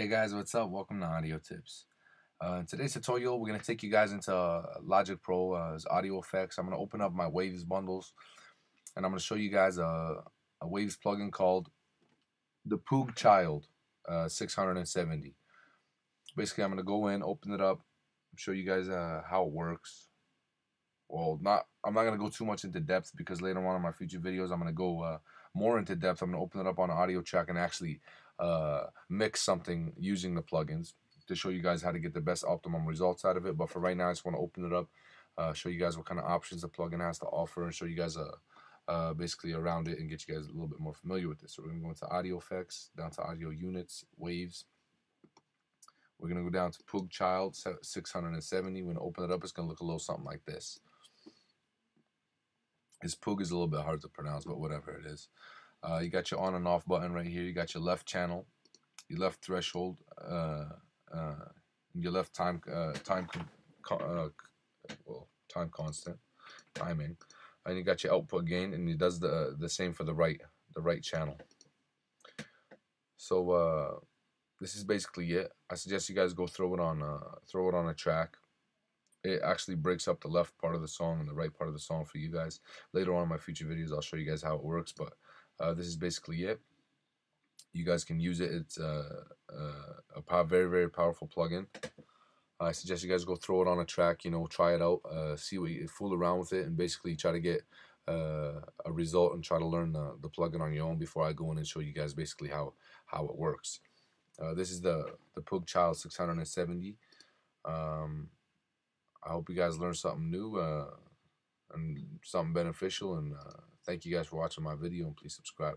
Hey guys, what's up? Welcome to Audio Tips. Uh, in today's tutorial, we're going to take you guys into uh, Logic Pro uh, audio effects. I'm going to open up my Waves bundles and I'm going to show you guys a, a Waves plugin called the PuigChild uh, 670. Basically, I'm going to go in, open it up, show you guys uh, how it works. Well, not I'm not going to go too much into depth because later on in my future videos, I'm going to go uh, more into depth. I'm going to open it up on an audio track and actually uh, mix something using the plugins to show you guys how to get the best optimum results out of it. But for right now, I just want to open it up, uh, show you guys what kind of options the plugin has to offer, and show you guys uh, uh, basically around it and get you guys a little bit more familiar with this. So we're going to go into audio effects, down to audio units, waves. We're going to go down to PuigChild 670. We're going to open it up. It's going to look a little something like this. This Puig is a little bit hard to pronounce, but whatever it is. Uh, you got your on and off button right here. You got your left channel, your left threshold, uh, uh, your left time uh, time uh, well time constant timing, and you got your output gain, and it does the the same for the right the right channel. So uh, this is basically it. I suggest you guys go throw it on throw it on a track it actually breaks up the left part of the song and the right part of the song for you guys. Later on in my future videos, I'll show you guys how it works, but uh, this is basically it. You guys can use it. It's uh, uh, a very, very powerful plugin. I suggest you guys go throw it on a track, you know, try it out, uh, see what you fool around with it, and basically try to get uh, a result and try to learn the, the plugin on your own before I go in and show you guys basically how, how it works. This is the, the PuigChild 670. Um, I hope you guys learned something new uh, and something beneficial. And uh, thank you guys for watching my video and please subscribe.